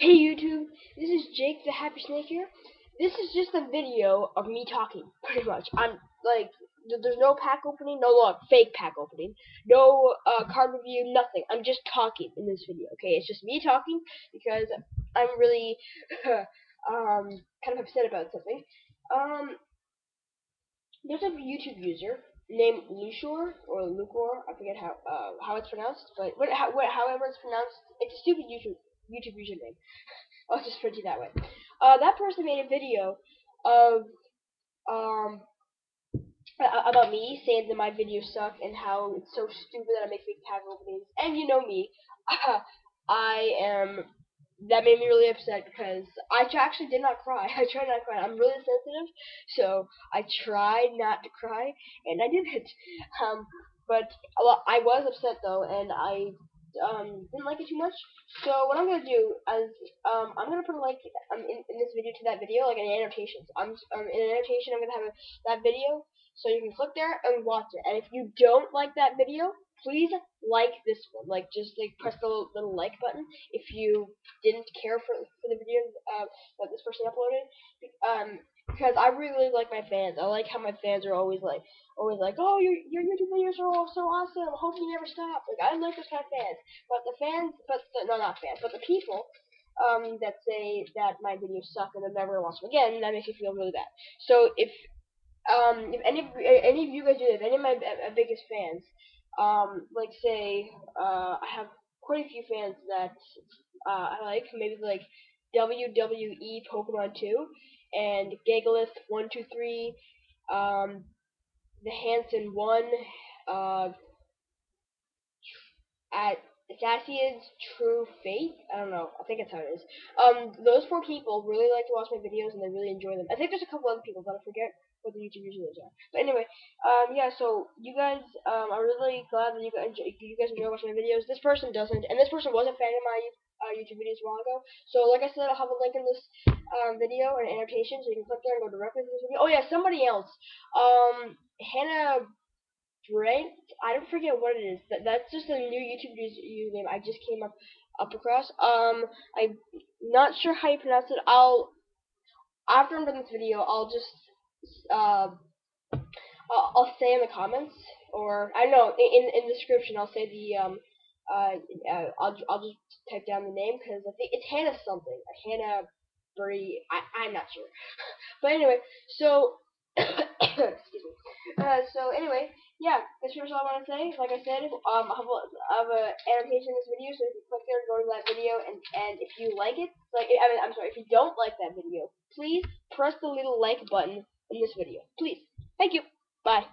Hey YouTube, this is Jake the Happy Snake here. This is just a video of me talking, pretty much. I'm like, th there's no pack opening, no look, fake pack opening, no uh, card review, nothing. I'm just talking in this video, okay? It's just me talking because I'm really um kind of upset about something. Um, there's a YouTube user named Lushor or Lucor, I forget how uh, how it's pronounced, but what, how, what, however it's pronounced, it's a stupid YouTube YouTube username. I'll just put it that way. Uh, that person made a video of um about me saying that my videos suck and how it's so stupid that I make fake pack openings. And you know me, I am. That made me really upset because I actually did not cry. I tried not to cry. I'm really sensitive, so I tried not to cry, and I didn't. Um, but well, I was upset though, and I um, didn't like it too much. So what I'm gonna do is um, I'm gonna put a like um, in, in this video to that video, like an annotation. So I'm um, in an annotation. I'm gonna have a, that video, so you can click there and watch it. And if you don't like that video, please like this one. Like just like press the little, like button if you didn't care for for the video uh, that this person uploaded. Um, because I really like my fans. I like how my fans are always like, always like, oh, your your YouTube videos are all so awesome. Hope you never stop. Like I like those kind of fans. But the fans, but the, no, not fans, but the people um that say that my videos suck and they'll never watch them again, that makes me feel really bad. So if um if any of any of you guys do that, if any of my uh, biggest fans, um like say uh I have quite a few fans that uh I like, maybe like WWE Pokemon 2 and Gagalith123, um, the Hanson 1, uh, at Sassia's True Fate. I don't know. I think that's how it is. Um, those four people really like to watch my videos and they really enjoy them. I think there's a couple other people, but I forget what the YouTube users are. But anyway, um, yeah. So you guys, um, I'm really glad that you guys you guys enjoy watching my videos. This person doesn't, and this person was a fan of my uh, YouTube videos a while ago. So like I said, I'll have a link in this um, video and annotation, so you can click there and go directly to this video. Oh yeah, somebody else. Um, Hannah Brent. I don't forget what it is. That that's just a new YouTube username I just came up up across. Um, I'm not sure how you pronounce it. I'll after I'm done this video, I'll just uh, I'll, I'll say in the comments or I don't know in in the description I'll say the um uh, I'll, I'll just type down the name because I think it's Hannah something. Hannah Bree. I, I'm not sure. but anyway, so, excuse me. Uh, so anyway, yeah, that's pretty much all I want to say. Like I said, um, I have a annotation in this video, so if you click there, go to that video, and and if you like it, like I mean, I'm sorry, if you don't like that video, please press the little like button in this video. Please. Thank you. Bye.